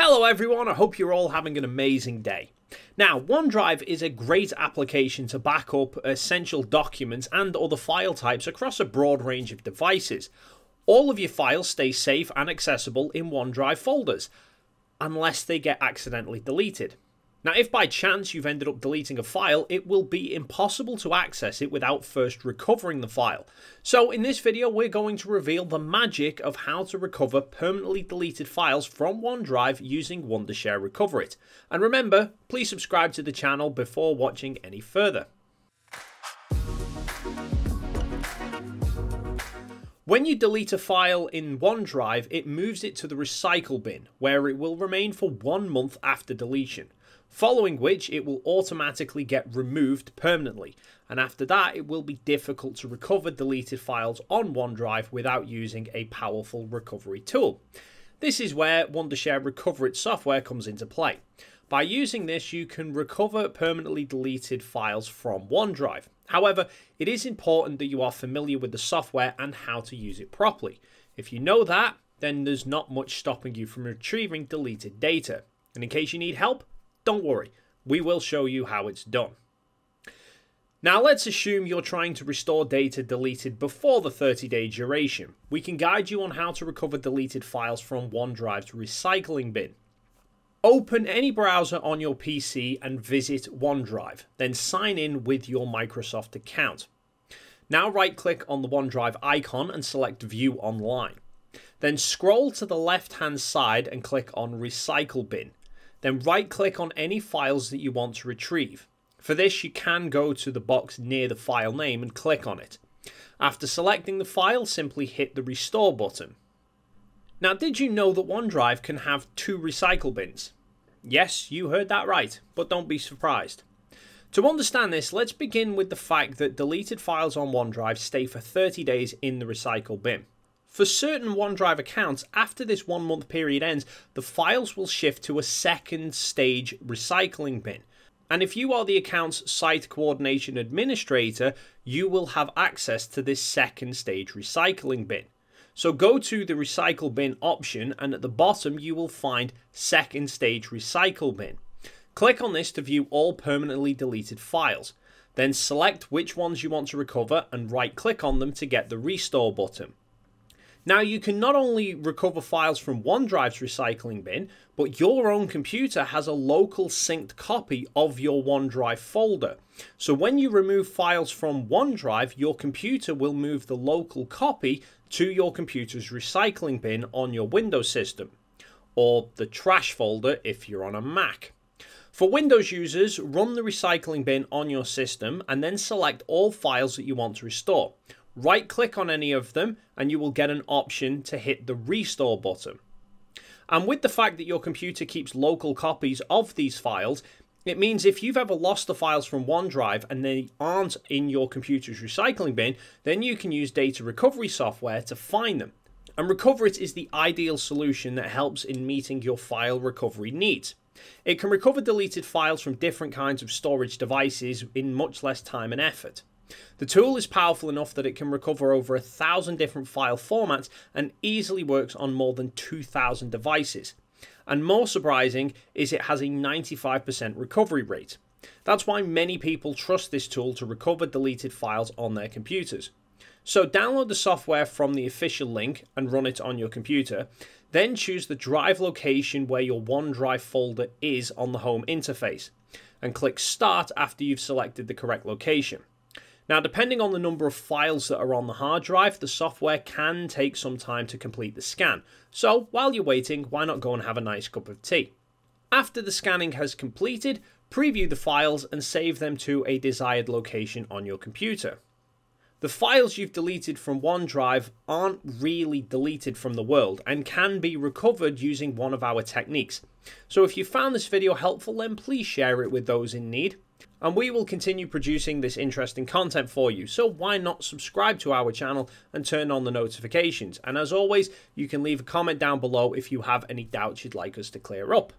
Hello everyone, I hope you're all having an amazing day. Now, OneDrive is a great application to back up essential documents and other file types across a broad range of devices. All of your files stay safe and accessible in OneDrive folders, unless they get accidentally deleted. Now, if by chance you've ended up deleting a file, it will be impossible to access it without first recovering the file. So in this video, we're going to reveal the magic of how to recover permanently deleted files from OneDrive using Wondershare Recoverit. And remember, please subscribe to the channel before watching any further. When you delete a file in OneDrive, it moves it to the recycle bin, where it will remain for one month after deletion following which it will automatically get removed permanently. And after that, it will be difficult to recover deleted files on OneDrive without using a powerful recovery tool. This is where Wondershare Recoverit software comes into play. By using this, you can recover permanently deleted files from OneDrive. However, it is important that you are familiar with the software and how to use it properly. If you know that, then there's not much stopping you from retrieving deleted data. And in case you need help, don't worry, we will show you how it's done. Now let's assume you're trying to restore data deleted before the 30 day duration. We can guide you on how to recover deleted files from OneDrive's recycling bin. Open any browser on your PC and visit OneDrive, then sign in with your Microsoft account. Now right click on the OneDrive icon and select View Online. Then scroll to the left hand side and click on Recycle Bin. Then right click on any files that you want to retrieve. For this, you can go to the box near the file name and click on it. After selecting the file, simply hit the Restore button. Now, did you know that OneDrive can have two recycle bins? Yes, you heard that right, but don't be surprised. To understand this, let's begin with the fact that deleted files on OneDrive stay for 30 days in the recycle bin. For certain OneDrive accounts, after this one month period ends, the files will shift to a second stage recycling bin. And if you are the account's site coordination administrator, you will have access to this second stage recycling bin. So go to the recycle bin option and at the bottom you will find second stage recycle bin. Click on this to view all permanently deleted files. Then select which ones you want to recover and right click on them to get the restore button. Now, you can not only recover files from OneDrive's recycling bin, but your own computer has a local synced copy of your OneDrive folder. So when you remove files from OneDrive, your computer will move the local copy to your computer's recycling bin on your Windows system, or the trash folder if you're on a Mac. For Windows users, run the recycling bin on your system and then select all files that you want to restore. Right click on any of them and you will get an option to hit the restore button. And with the fact that your computer keeps local copies of these files, it means if you've ever lost the files from OneDrive and they aren't in your computer's recycling bin, then you can use data recovery software to find them. And Recoverit is the ideal solution that helps in meeting your file recovery needs. It can recover deleted files from different kinds of storage devices in much less time and effort. The tool is powerful enough that it can recover over a thousand different file formats and easily works on more than 2,000 devices. And more surprising is it has a 95% recovery rate. That's why many people trust this tool to recover deleted files on their computers. So download the software from the official link and run it on your computer. Then choose the drive location where your OneDrive folder is on the home interface and click Start after you've selected the correct location. Now, depending on the number of files that are on the hard drive, the software can take some time to complete the scan. So, while you're waiting, why not go and have a nice cup of tea? After the scanning has completed, preview the files and save them to a desired location on your computer. The files you've deleted from OneDrive aren't really deleted from the world and can be recovered using one of our techniques. So if you found this video helpful then please share it with those in need. And we will continue producing this interesting content for you, so why not subscribe to our channel and turn on the notifications. And as always, you can leave a comment down below if you have any doubts you'd like us to clear up.